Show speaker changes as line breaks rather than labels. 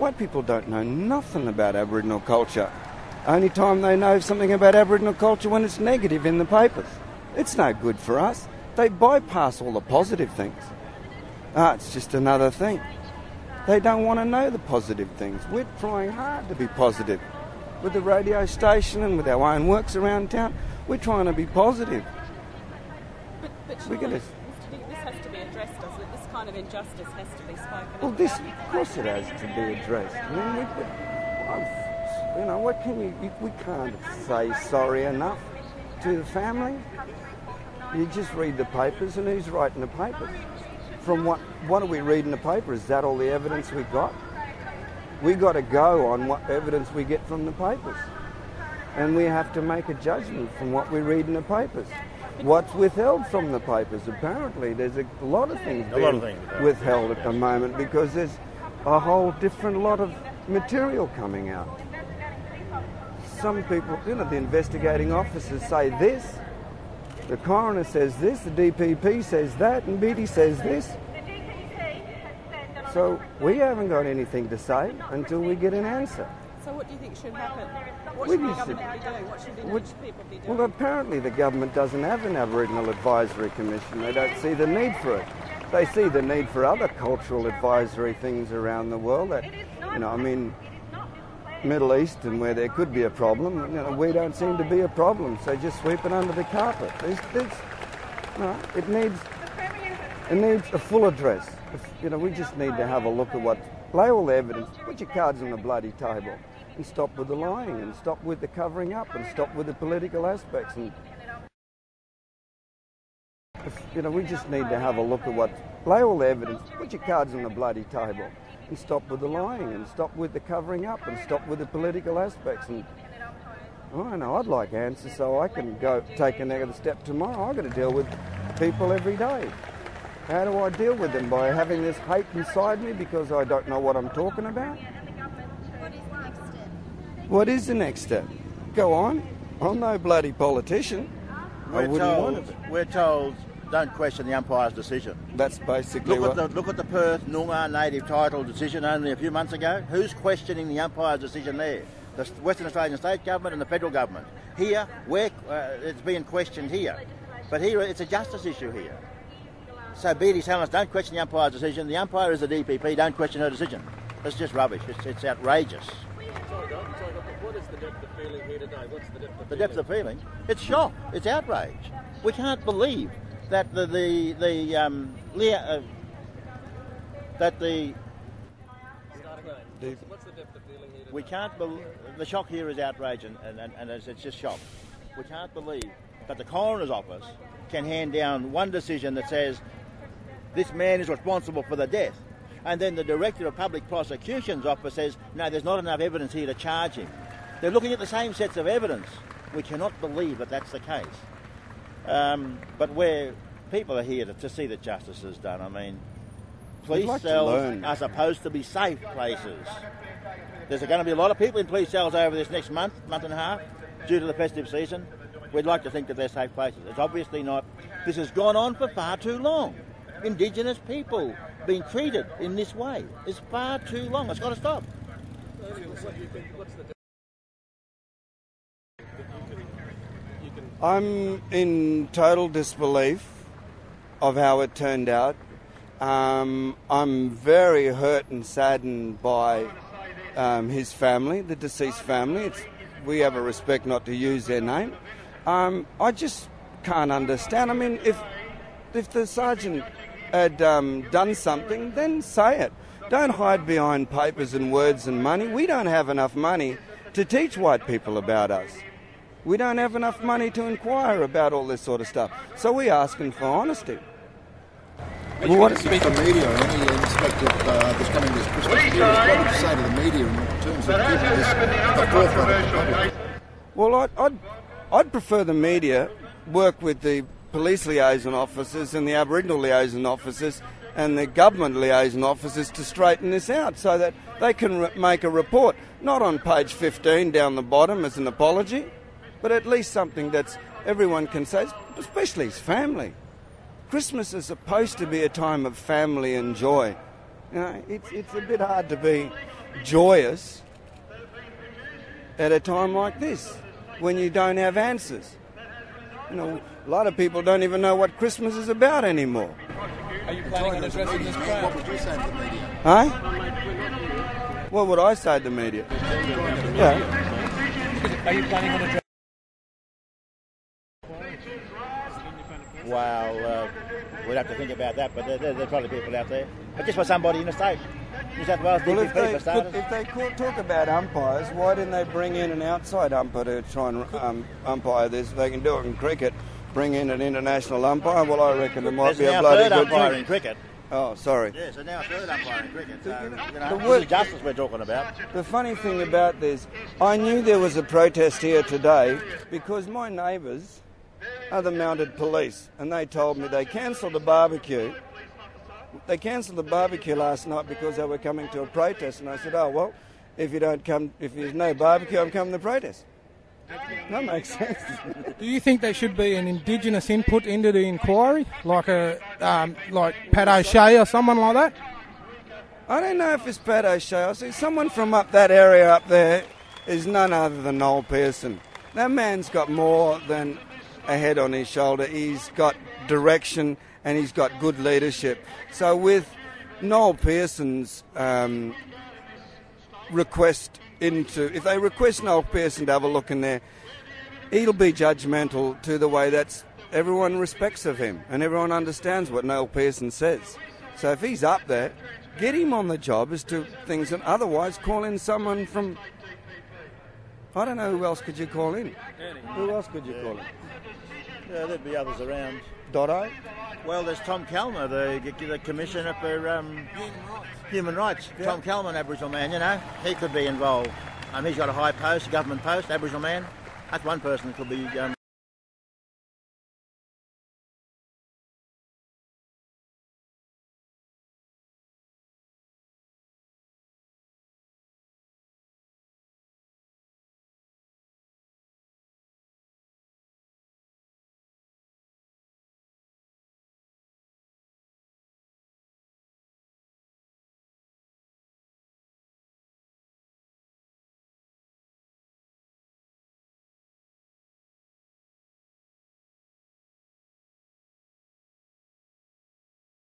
White people don't know nothing about Aboriginal culture. Only time they know something about Aboriginal culture when it's negative in the papers. It's no good for us. They bypass all the positive things. Ah, it's just another thing. They don't want to know the positive things. We're trying hard to be positive. With the radio station and with our own works around town, we're trying to be positive.
But, but
We
surely,
gotta-
kind of injustice has to be spoken
Well,
about.
this, of course, it has to be addressed. I mean, we, I've- you know, what can you, you? We can't say sorry enough to the family. You just read the papers, and who's writing the papers? From what? What do we read in the paper? Is that all the evidence we got? We got to go on what evidence we get from the papers, and we have to make a judgment from what we read in the papers. What's withheld from the papers? Apparently, there's a lot of things
A lot of
being
things.
withheld at the moment because there's a whole different lot of material coming out. Some people, you know, the investigating officers say this, the coroner says this, the DPP says that, and Beattie says this. So we haven't got anything to say until we get an answer.
So what do you think should happen? What should the government be doing? What should
What-
Indigenous people be doing?
Well, apparently the government doesn't have an Aboriginal Advisory Commission. They don't see the need for it. They see the need for other cultural advisory things around the world. That, you know, I mean, Middle East and where there could be a problem, you know, we don't seem to be a problem. So just sweep it under the carpet. There's, there's, no, it needs, it needs a full address. If- You know, we just need to have a look at what, lay all the evidence, put your cards on the bloody table, and stop with the lying, and stop with the covering up, and stop with the political aspects. And if- you know, we just need to have a look at what, lay all the evidence, put your cards on the bloody table, and stop with the lying, and stop with the covering up, and stop with the political aspects. And I know I'd like answers so I can go take another step tomorrow. I've got to deal with people every day. How do I deal with them? By having this hate inside me because I don't know what I'm talking about? What is the next step? Go on. I'm no bloody politician.
We're
wouldn't want
told,
to be.
we're told, don't question the umpire's decision.
That's basically
Look
what.
at the look at the Perth Noongar native title decision only a few months ago. Who's questioning the umpire's decision there? The Western Australian state government and the federal government. Here, where uh, it's being questioned here, but here it's a justice issue here. So Beattie's telling us don't question the umpire's decision. The umpire is the DPP. Don't question her decision. It's just rubbish. It's, it's outrageous.
What is the depth of feeling here today? What's the depth of
The depth of feeling. It's shock. It's outrage. We can't believe that the the the um, Lea- uh, that the
What's the depth of feeling here today?
we can't believe the shock here is outrage and, and, and, and it's, it's just shock. We can't believe that the coroner's office can hand down one decision that says this man is responsible for the death. And then the Director of Public Prosecution's office says, no, there's not enough evidence here to charge him. They're looking at the same sets of evidence. We cannot believe that that's the case. Um, but where people are here to, to see that justice is done, I mean, police
like
cells are supposed to be safe places. There's going to be a lot of people in police cells over this next month, month and a half, due to the festive season. We'd like to think that they're safe places. It's obviously not. This has gone on for far too long. Indigenous people being treated in this way is far too long. It's got to stop.
I'm in total disbelief of how it turned out. Um, I'm very hurt and saddened by um, his family, the deceased family. It's, we have a respect not to use their name. Um, I just can't understand. I mean, if if the sergeant had um, done something, then say it. Don't hide behind papers and words and money. We don't have enough money to teach white people about us. We don't have enough money to inquire about all this sort of stuff. So we're asking for honesty.
Well, what speak to media or any aspect of uh, this coming this Christmas period? What would you say to the media in terms of keeping this the forefront of the public?
Well, I'd, I'd, I'd prefer the media work with the police liaison officers and the Aboriginal liaison officers and the government liaison officers to straighten this out so that they can re- make a report, not on page 15 down the bottom as an apology, but at least something that everyone can say, especially his family. Christmas is supposed to be a time of family and joy. You know, it's, it's a bit hard to be joyous at a time like this when you don't have answers. You know, a lot of people don't even know what Christmas is about anymore.
Are you planning on addressing this
What would you say to the media?
Huh? What would I say to the media? Yeah.
Are you planning on addressing?
Well, uh, we'd have to think about that, but there, there, there's probably people out there. But just for somebody in the state. New South Wales
Well, if they, if they could talk about umpires, why didn't they bring in an outside umpire to try and um, umpire this? If they can do it in cricket, bring in an international umpire. Well, I reckon it might
There's
be a bloody
third
good
umpire in cricket.
Oh, sorry.
Yeah, so now third umpire in cricket. So, you know,
the
this
word-
is justice we're talking about.
The funny thing about this, I knew there was a protest here today because my neighbours are the mounted police, and they told me they cancelled the barbecue. They cancelled the barbecue last night because they were coming to a protest, and I said, "Oh well, if you don't come, if there's no barbecue, I'm coming to the protest." That makes sense.
Do you think there should be an Indigenous input into the inquiry, like a um, like Pat O'Shane or someone like that?
I don't know if it's Pat O'Shane. I see someone from up that area up there is none other than Noel Pearson. That man's got more than a head on his shoulder. He's got direction and he's got good leadership. So with Noel Pearson's um, request into, if they request Noel Pearson to have a look in there, he'll be judgmental to the way that's everyone respects of him and everyone understands what Noel Pearson says. So if he's up there, get him on the job as to things, and otherwise call in someone from. I don't know who else could you call in. Who else could you call in?
Yeah, there'd be others around.
Dotto.
Well, there's Tom Calma, the, the Commissioner for um, Human Rights. Tom Calma, an Aboriginal man, you know, he could be involved. Um, he's got a high post, a government post, Aboriginal man. That's one person that could be um,